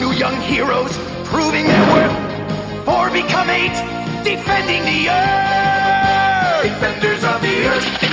new young heroes, proving their worth. Four become eight, defending the earth. Defenders of the earth.